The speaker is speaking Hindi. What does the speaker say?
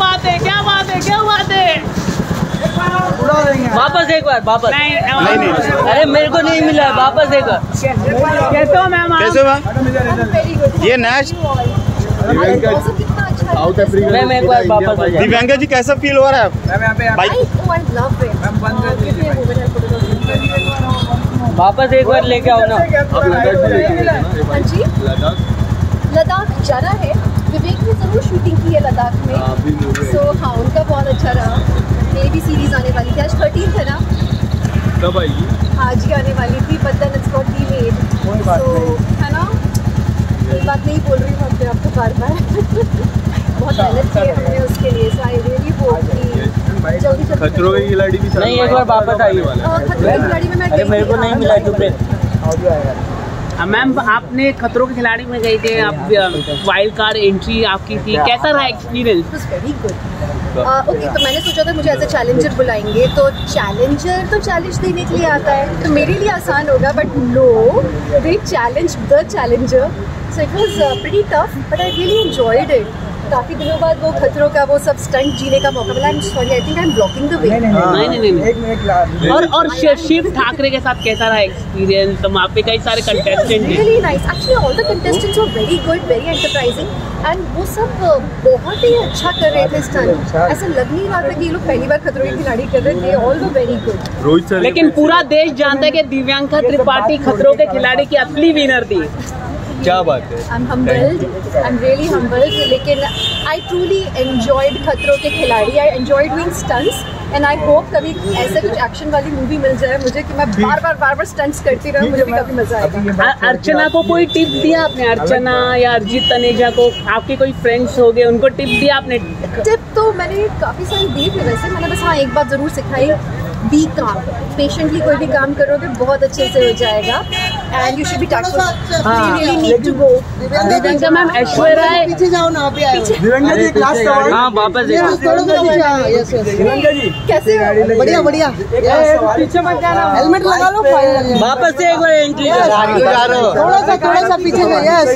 बात है क्या बात है क्या बात है? वापस एक बार वापस। नहीं नहीं, नहीं। अरे मेरे को नहीं मिला वापस एक बार। कैसे हो मैम कैसे मैम? ये नेक्स्ट साउथ अफ्रीका मैम एक बार वापस जी कैसा फील हो रहा है? वापस एक बार लेके आओ ना। लद्दाख जाना है। शूटिंग की है लद्दाख में। हाँ, सो हाँ उनका बहुत अच्छा रहा। मेरी भी सीरीज़ आने वाली थी। आज थर्टीन है ना? कब आएगी आज ही आने वाली थी but then it's got delayed so है ना? ये बात नहीं बोल रही हूँ अपने आप को बार बार। बहुत मेहनत की है हमने उसके लिए सो आई रियली होप कि जल्दी जल्दी खतरों के खिलाड़ी भी नहीं, एक बार वापस आइए। हाँ, खतरों की खिलाड़ी में मैं गई मेरे को नहीं हाँ, मिला रहे। हाँ, मैम आपने खतरों के खिलाड़ी में गई थे आप वाइल्ड कार्ड एंट्री आपकी थी। कैसा रहा एक्सपीरियंस वेरी गुड ओके तो मैंने सोचा था मुझे एज अ चैलेंजर बुलाएँगे तो चैलेंजर तो चैलेंज देने के लिए आता है तो मेरे लिए आसान होगा but no they challenge the challenger so it was pretty tough but I really enjoyed it काफ़ी दिनों बाद वो खतरों का वो सब स्टंट जीने का मौका मिला। I am sorry I think I am blocking the way नहीं नहीं नहीं नहीं। और और शिव ठाकरे के साथ कैसा रहा एक्सपीरियंस तो वहाँ पे कई सारे कंटेस्टेंट थे really nice. Actually, all the contestants were very good, very enterprising, and वो सब uh, बहुत ही अच्छा कर रहे थे स्टंट ऐसा लग नहीं रहा था कि ये लोग पहली बार खतरों के खिलाड़ी कर रहे थे। All were very good Rohit sir लेकिन पूरा देश जानता है कि दिव्यांका त्रिपाठी खतरों के खिलाड़ी की असली विनर थी। क्या बात है? I am humbled I am really humbled लेकिन I truly enjoyed Khatron Ke Khiladi. I enjoy doing stunts and I hope कभी ऐसे कुछ एक्शन वाली मूवी मिल जाए मुझे कि मैं बार बार बार बार स्टंट्स करती रहूँ मुझे भी काफ़ी मज़ा आएगा। अर्चना को कोई टिप दिया आपने? अर्चना या अर्जित तनेजा को? आपके कोई फ्रेंड्स हो गए उनको टिप दिया आपने? टिप तो मैंने काफ़ी सारी दी थी वैसे मैंने बस हाँ एक बात ज़रूर सिखाई। बी काम। पेशेंटली कोई भी काम करोगे बहुत अच्छे से हो जाएगा। And you should be really need to go Divyanka ma'am Aishwarya Rai पीछे जाओ ना अभी आए। दिव्यांगा जी क्लास हाँ वापस एक बार थोड़ा सा पीछे हाँ, yes, yes. दिव्यांगा जी कैसे हो? बढ़िया बढ़िया। पीछे मत जाना। हेलमेट लगा लो फाइन लगेगा वापस से एक बार एंट्री थोड़ा सा थोड़ा सा पीछे यस